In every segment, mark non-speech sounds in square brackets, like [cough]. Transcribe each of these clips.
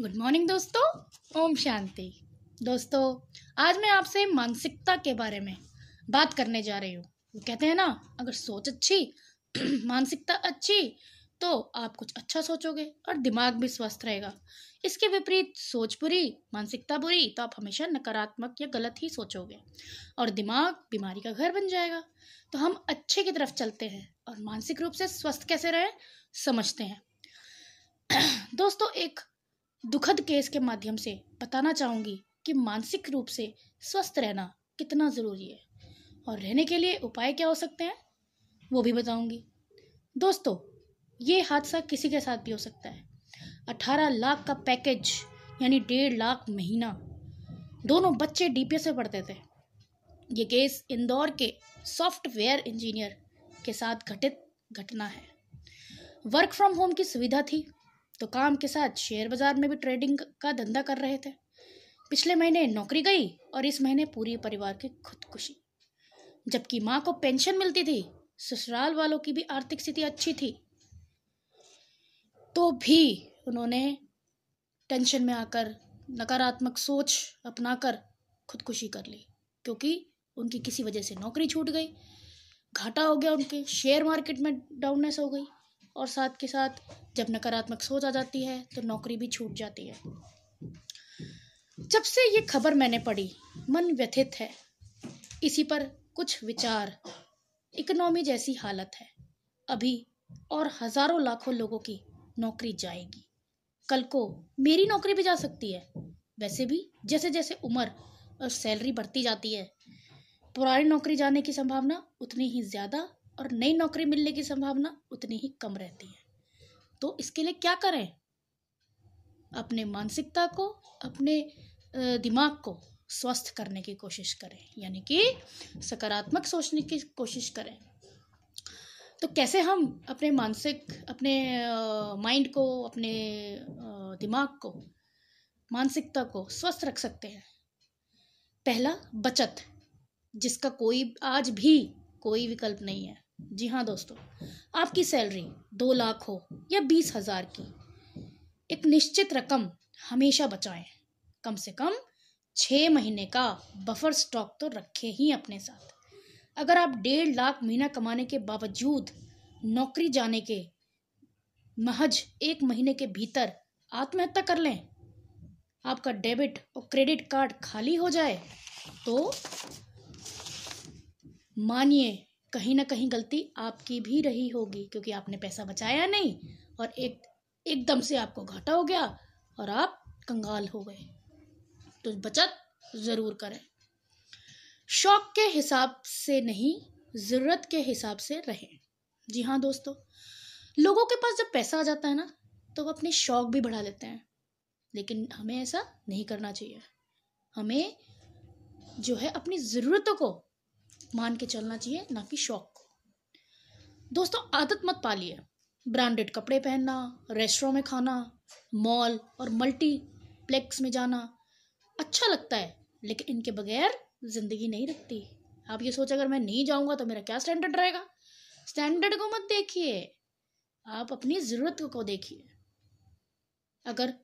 Good morning दोस्तों। ओम शांति। दोस्तों, आज मैं आपसे मानसिकता के बारे में बात करने जा रही हूँ। वो कहते हैं ना, अगर सोच अच्छी, [clears throat] मानसिकता अच्छी तो आप कुछ अच्छा सोचोगे और दिमाग भी स्वस्थ रहेगा। इसके विपरीत सोच बुरी, मानसिकता बुरी तो आप हमेशा नकारात्मक या गलत ही सोचोगे और दिमाग बीमारी का घर बन जाएगा। तो हम अच्छे की तरफ़ चलते हैं और मानसिक रूप से स्वस्थ कैसे रहें, समझते हैं। [clears throat] दोस्तों, एक दुखद केस के माध्यम से बताना चाहूँगी कि मानसिक रूप से स्वस्थ रहना कितना ज़रूरी है और रहने के लिए उपाय क्या हो सकते हैं, वो भी बताऊँगी। दोस्तों, ये हादसा किसी के साथ भी हो सकता है। अठारह लाख का पैकेज, यानी डेढ़ लाख महीना, दोनों बच्चे डीपीएस से पढ़ते थे। ये केस इंदौर के सॉफ्टवेयर इंजीनियर के साथ घटित घटना है। वर्क फ्रॉम होम की सुविधा थी तो काम के साथ शेयर बाज़ार में भी ट्रेडिंग का धंधा कर रहे थे। पिछले महीने नौकरी गई और इस महीने पूरी परिवार की खुदकुशी। जबकि माँ को पेंशन मिलती थी, ससुराल वालों की भी आर्थिक स्थिति अच्छी थी। तो भी उन्होंने टेंशन में आकर नकारात्मक सोच अपनाकर खुदकुशी कर ली, क्योंकि उनकी किसी वजह से नौकरी छूट गई। घाटा हो गया उनके शेयर मार्केट में डाउननेस हो गई। और साथ के साथ जब नकारात्मक सोच आ जाती है तो नौकरी भी छूट जाती है। जब से ये खबर मैंने पढ़ी, मन व्यथित है। इसी पर कुछ विचार, इकोनॉमी जैसी हालत है। अभी और हज़ारों लाखों लोगों की नौकरी जाएगी। कल को मेरी नौकरी भी जा सकती है। वैसे भी जैसे जैसे उम्र और सैलरी बढ़ती जाती है, पुरानी नौकरी जाने की संभावना उतनी ही ज़्यादा और नई नौकरी मिलने की संभावना उतनी ही कम रहती है। तो इसके लिए क्या करें? अपने मानसिकता को, अपने दिमाग को स्वस्थ करने की कोशिश करें। यानी कि सकारात्मक सोचने की कोशिश करें। तो कैसे हम अपने मानसिक, अपने माइंड को, अपने दिमाग को, मानसिकता को स्वस्थ रख सकते हैं? पहला, बचत, जिसका कोई आज भी कोई विकल्प नहीं है। जी हाँ दोस्तों, आपकी सैलरी दो लाख हो या बीस हज़ार की, एक निश्चित रकम हमेशा बचाएँ। कम से कम छः महीने का बफर स्टॉक तो रखें ही अपने साथ। अगर आप डेढ़ लाख महीना कमाने के बावजूद नौकरी जाने के महज एक महीने के भीतर आत्महत्या कर लें, आपका डेबिट और क्रेडिट कार्ड खाली हो जाए तो मानिए कहीं ना कहीं गलती आपकी भी रही होगी, क्योंकि आपने पैसा बचाया नहीं और एक, एकदम से आपको घाटा हो गया और आप कंगाल हो गए। तो बचत ज़रूर करें। शौक के हिसाब से नहीं, ज़रूरत के हिसाब से रहें। जी हाँ दोस्तों, लोगों के पास जब पैसा आ जाता है ना तो वो अपने शौक भी बढ़ा लेते हैं। लेकिन हमें ऐसा नहीं करना चाहिए। हमें जो है अपनी ज़रूरतों को मान के चलना चाहिए, ना कि शौक को। दोस्तों, आदत मत पालिए। ब्रांडेड कपड़े पहनना, रेस्टोरों में खाना, मॉल और मल्टीप्लेक्स में जाना अच्छा लगता है, लेकिन इनके बगैर ज़िंदगी नहीं रखती। आप ये सोच, अगर मैं नहीं जाऊँगा तो मेरा क्या स्टैंडर्ड रहेगा? स्टैंडर्ड को मत देखिए। आप अपनी ज़रूरत को देखिए। अगर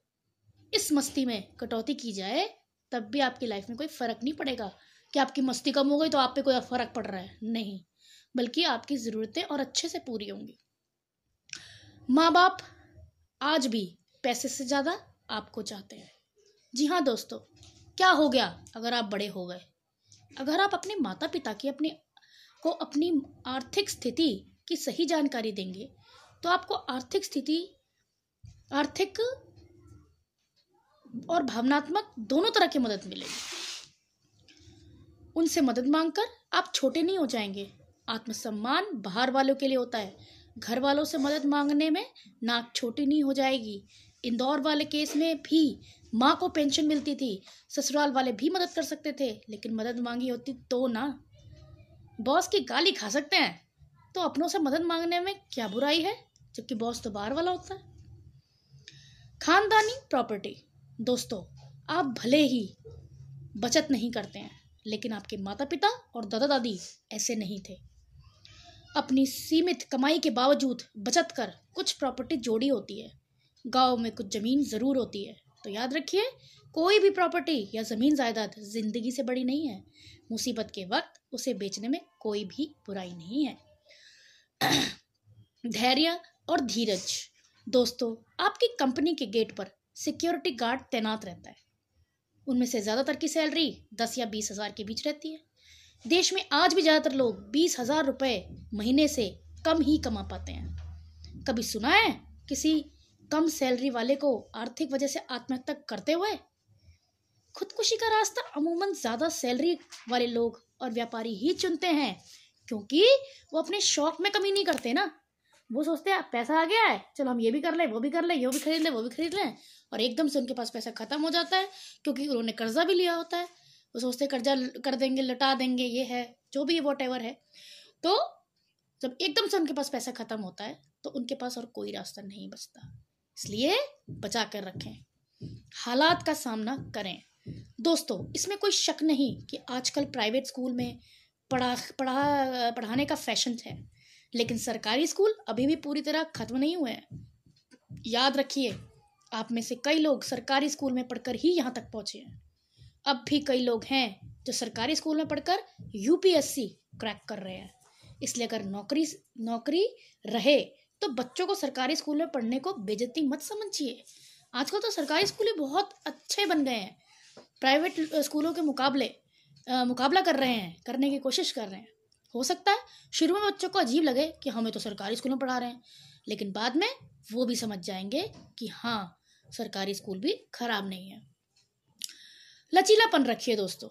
इस मस्ती में कटौती की जाए, तब भी आपकी लाइफ में कोई फ़र्क नहीं पड़ेगा। कि आपकी मस्ती कम हो गई तो आप पे कोई फ़र्क पड़ रहा है। नहीं, बल्कि आपकी ज़रूरतें और अच्छे से पूरी होंगी। माँ बाप आज भी पैसे से ज़्यादा आपको चाहते हैं। जी हाँ दोस्तों, क्या हो गया अगर आप बड़े हो गए? अगर आप अपने माता पिता की अपने, को अपनी आर्थिक स्थिति की सही जानकारी देंगे तो आपको आर्थिक स्थिति, आर्थिक और भावनात्मक दोनों तरह की मदद मिलेगी। उनसे मदद मांगकर आप छोटे नहीं हो जाएँगे। आत्मसम्मान बाहर वालों के लिए होता है। घर वालों से मदद मांगने में नाक छोटी नहीं हो जाएगी। इंदौर वाले केस में भी माँ को पेंशन मिलती थी। ससुराल वाले भी मदद कर सकते थे, लेकिन मदद मांगी होती तो ना। बॉस की गाली खा सकते हैं। तो अपनों से मदद मांगने में क्या बुराई है, जबकि बॉस तो बाहर वाला होता है? खानदानी प्रॉपर्टी। दोस्तों, आप भले ही बचत नहीं करते हैं। लेकिन आपके माता पिता और दादा दादी ऐसे नहीं थे। अपनी सीमित कमाई के बावजूद बचत कर कुछ प्रॉपर्टी जोड़ी होती है। गाँव में कुछ ज़मीन ज़रूर होती है। तो याद रखिए, कोई भी प्रॉपर्टी या ज़मीन जायदाद ज़िंदगी से बड़ी नहीं है। मुसीबत के वक्त उसे बेचने में कोई भी बुराई नहीं है। [clears throat] धैर्य और धीरज। दोस्तों, आपकी कंपनी के गेट पर सिक्योरिटी गार्ड तैनात रहता है। उनमें से ज़्यादातर की सैलरी दस या बीस हज़ार के बीच रहती है। देश में आज भी ज़्यादातर लोग बीस हज़ार रुपये महीने से कम ही कमा पाते हैं। कभी सुना है किसी कम सैलरी वाले को आर्थिक वजह से आत्महत्या करते हुए? खुदकुशी का रास्ता अमूमन ज़्यादा सैलरी वाले लोग और व्यापारी ही चुनते हैं, क्योंकि वो अपने शौक में कमी नहीं करते ना। वो सोचते हैं, पैसा आ गया है, चलो हम ये भी कर लें, वो भी कर लें, ये भी खरीद लें, वो भी खरीद लें। और एकदम से उनके पास पैसा ख़त्म हो जाता है, क्योंकि उन्होंने कर्जा भी लिया होता है। वो सोचते कर्जा कर देंगे, लटा देंगे, ये है, जो भी वॉट एवर है। तो जब एकदम से उनके पास पैसा ख़त्म होता है तो उनके पास और कोई रास्ता नहीं बचता। इसलिए बचा कर रखें। हालात का सामना करें। दोस्तों, इसमें कोई शक नहीं कि आजकल प्राइवेट स्कूल में पढ़ा पढ़ा, पढ़ाने का फ़ैशन है, लेकिन सरकारी स्कूल अभी भी पूरी तरह खत्म नहीं हुए हैं। याद रखिए आप में से कई लोग सरकारी स्कूल में पढ़कर ही यहाँ तक पहुँचे हैं। अब भी कई लोग हैं जो सरकारी स्कूल में पढ़कर यूपीएससी क्रैक कर रहे हैं। इसलिए अगर नौकरी नौकरी रहे तो बच्चों को सरकारी स्कूल में पढ़ने को बेजती मत समझिए। आजकल तो सरकारी स्कूल बहुत अच्छे बन गए हैं। प्राइवेट स्कूलों के मुकाबले आ, मुकाबला कर रहे हैं करने की कोशिश कर रहे हैं। हो सकता है शुरू में बच्चों को अजीब लगे कि हमें तो सरकारी स्कूल में पढ़ा रहे हैं लेकिन बाद में वो भी समझ जाएँगे कि हाँ सरकारी स्कूल भी खराब नहीं है। लचीलापन रखिए दोस्तों।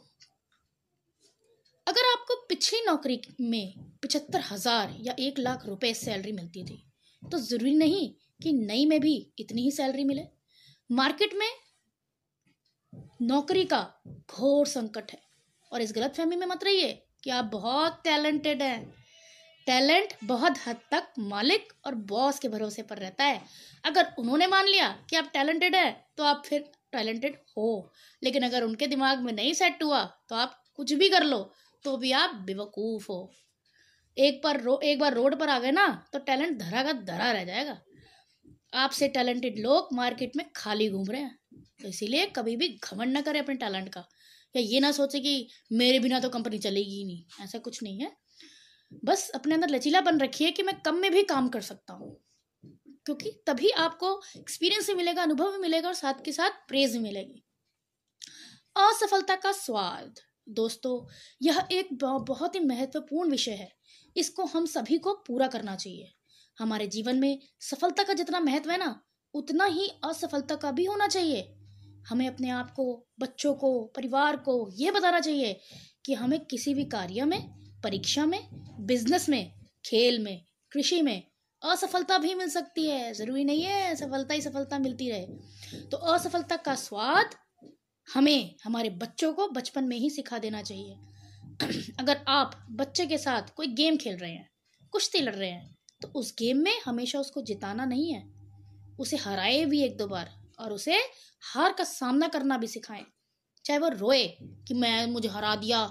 अगर आपको पिछली नौकरी में पिछहत्तर हज़ार या एक लाख रुपए सैलरी मिलती थी तो ज़रूरी नहीं कि नई में भी इतनी ही सैलरी मिले। मार्केट में नौकरी का घोर संकट है। और इस गलत फहमी में मत रहिए कि आप बहुत टैलेंटेड हैं। टैलेंट बहुत हद तक मालिक और बॉस के भरोसे पर रहता है। अगर उन्होंने मान लिया कि आप टैलेंटेड है तो आप फिर टैलेंटेड हो। लेकिन अगर उनके दिमाग में नहीं सेट हुआ तो आप कुछ भी कर लो तो भी आप बेवकूफ़ हो। एक बार रो, एक बार रोड पर आ गए ना तो टैलेंट धरा का धरा रह जाएगा। आपसे टैलेंटेड लोग मार्केट में खाली घूम रहे हैं तो इसीलिए कभी भी घमंड ना करें अपने टैलेंट का। या ये ना सोचे कि मेरे बिना तो कंपनी चलेगी ही नहीं, ऐसा कुछ नहीं है। बस अपने अंदर लचीला बन रखिए कि मैं कम में भी काम कर सकता हूँ। क्योंकि तभी आपको एक्सपीरियंस भी मिलेगा, अनुभव भी मिलेगा और साथ के साथ प्रेज भी मिलेगी। असफलता का स्वाद। दोस्तों, यह एक बहुत ही महत्वपूर्ण विषय है। इसको हम सभी को पूरा करना चाहिए। हमारे जीवन में सफलता का जितना महत्व है ना, उतना ही असफलता का भी होना चाहिए। हमें अपने आप को, बच्चों को, परिवार को ये बताना चाहिए कि हमें किसी भी कार्य में परीक्षा में बिज़नेस में, खेल में, कृषि में असफलता भी मिल सकती है। ज़रूरी नहीं है, सफलता ही सफलता मिलती रहे। तो असफलता का स्वाद हमें, हमारे बच्चों को बचपन में ही सिखा देना चाहिए। [clears throat] अगर आप बच्चे के साथ कोई गेम खेल रहे हैं, कुश्ती लड़ रहे हैं तो उस गेम में हमेशा उसको जिताना नहीं है। उसे हराए भी एक दो बार और उसे हार का सामना करना भी सिखाएँ। चाहे वो रोए कि मैं, मुझे हरा दिया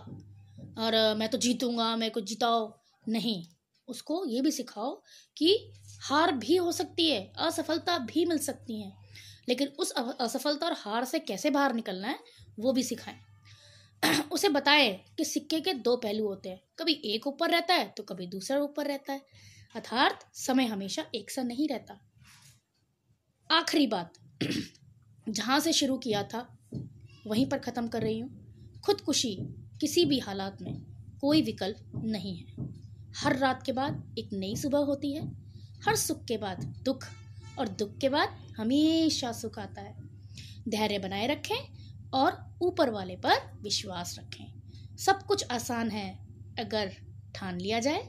और मैं तो जीतूँगा, मैं कुछ जिताओ। नहीं, उसको ये भी सिखाओ कि हार भी हो सकती है, असफलता भी मिल सकती है, लेकिन उस असफलता और हार से कैसे बाहर निकलना है, वो भी सिखाएँ। [clears throat] उसे बताएँ कि सिक्के के दो पहलू होते हैं, कभी एक ऊपर रहता है तो कभी दूसरा ऊपर रहता है। अर्थात, समय हमेशा एक सा नहीं रहता। आखिरी बात, [clears throat] जहाँ से शुरू किया था, वहीं पर ख़त्म कर रही हूँ। खुदकुशी किसी भी हालात में कोई विकल्प नहीं है। हर रात के बाद एक नई सुबह होती है। हर सुख के बाद दुख और दुख के बाद हमेशा सुख आता है। धैर्य बनाए रखें और ऊपर वाले पर विश्वास रखें। सब कुछ आसान है अगर ठान लिया जाए।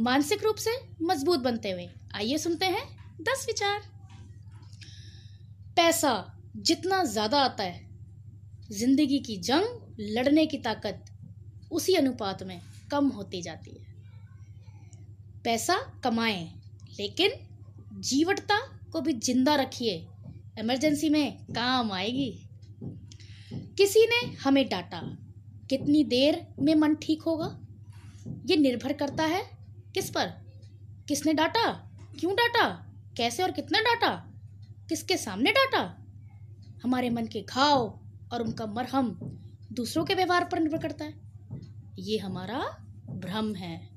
मानसिक रूप से मज़बूत बनते हुए आइए सुनते हैं दस विचार। पैसा जितना ज़्यादा आता है, ज़िंदगी की जंग लड़ने की ताकत उसी अनुपात में कम होती जाती है। पैसा कमाएँ, लेकिन जीवटता को भी ज़िंदा रखिए। इमरजेंसी में काम आएगी। किसी ने हमें डांटा, कितनी देर में मन ठीक होगा? ये निर्भर करता है किस पर? किसने डांटा? क्यों डांटा? कैसे और कितना डांटा? किसके सामने डांटा? हमारे मन के घाव और उनका मरहम दूसरों के व्यवहार पर निर्भर करता है। ये हमारा भ्रम है।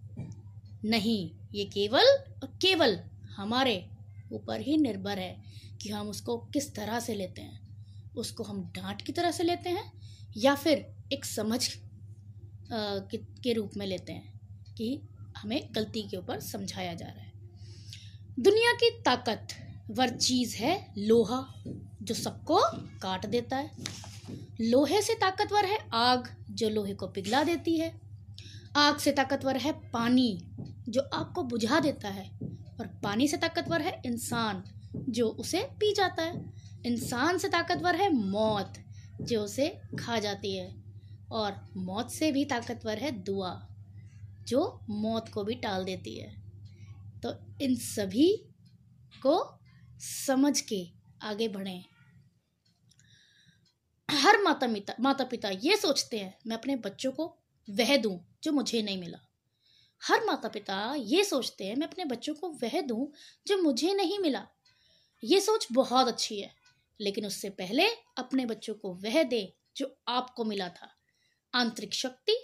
नहीं, ये केवल और केवल हमारे ऊपर ही निर्भर है कि हम उसको किस तरह से लेते हैं। उसको हम डांट की तरह से लेते हैं या फिर एक समझ के रूप में लेते हैं कि हमें गलती के ऊपर समझाया जा रहा है। दुनिया की ताकत, वर चीज़ है लोहा, जो सबको काट देता है। लोहे से ताकतवर है आग जो लोहे को पिघला देती है। आग से ताकतवर है पानी जो आग को बुझा देता है। और पानी से ताकतवर है इंसान जो उसे पी जाता है। इंसान से ताकतवर है मौत जो उसे खा जाती है। और मौत से भी ताकतवर है दुआ जो मौत को भी टाल देती है। तो इन सभी को समझ के आगे बढ़ें। हर माता पिता माता पिता ये सोचते हैं, मैं अपने बच्चों को वह दूँ जो मुझे नहीं मिला। हर माता पिता ये सोचते हैं, मैं अपने बच्चों को वह दूँ जो मुझे नहीं मिला। ये सोच बहुत अच्छी है, लेकिन उससे पहले अपने बच्चों को वह दे जो आपको मिला था। आंतरिक शक्ति,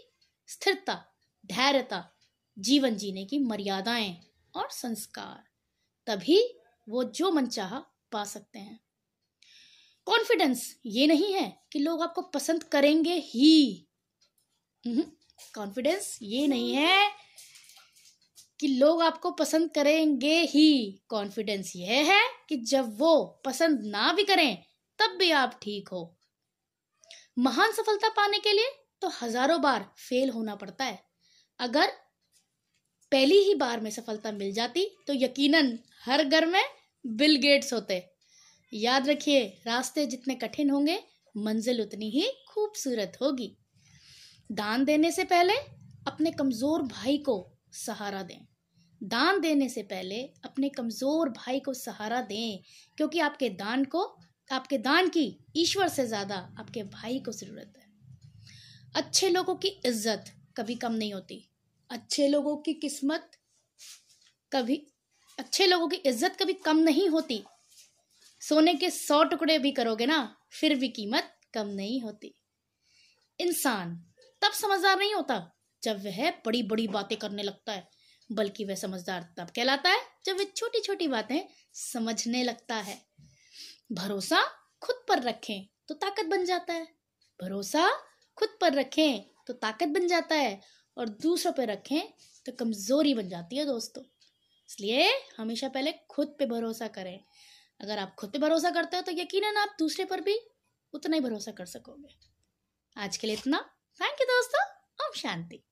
स्थिरता, धैर्यता, जीवन जीने की मर्यादाएँ और संस्कार, तभी वो जो मन चाह पा सकते हैं। कॉन्फिडेंस, ये नहीं है कि लोग आपको पसंद करेंगे ही। कॉन्फिडेंस, ये नहीं है कि लोग आपको पसंद करेंगे ही। कॉन्फिडेंस यह है कि जब वो पसंद ना भी करें, तब भी आप ठीक हो। महान सफलता पाने के लिए तो हज़ारों बार फेल होना पड़ता है। अगर पहली ही बार में सफलता मिल जाती तो यकीनन हर घर में बिल गेट्स होते। याद रखिए, रास्ते जितने कठिन होंगे, मंजिल उतनी ही खूबसूरत होगी। दान देने से पहले अपने कमज़ोर भाई को सहारा दें। दान देने से पहले अपने कमज़ोर भाई को सहारा दें, क्योंकि आपके दान को, आपके दान की ईश्वर से ज़्यादा आपके भाई को ज़रूरत है। अच्छे लोगों की इज़्ज़त कभी कम नहीं होती। अच्छे लोगों की किस्मत कभी, अच्छे लोगों की इज़्ज़त कभी कम नहीं होती। सोने के सौ टुकड़े भी करोगे ना, फिर भी कीमत कम नहीं होती। इंसान तब समझदार नहीं होता जब वह बड़ी बड़ी बातें करने लगता है, बल्कि वह समझदार तब कहलाता है जब वह छोटी छोटी बातें समझने लगता है। भरोसा खुद पर रखें तो ताकत बन जाता है। भरोसा खुद पर रखें तो ताकत बन जाता है और दूसरों पर रखें तो कमज़ोरी बन जाती है दोस्तों। इसलिए हमेशा पहले खुद पे भरोसा करें। अगर आप खुद पे भरोसा करते हो तो यकीनन आप दूसरे पर भी उतना ही भरोसा कर सकोगे। आज के लिए इतना। थैंक यू दोस्तों। ओम शांति।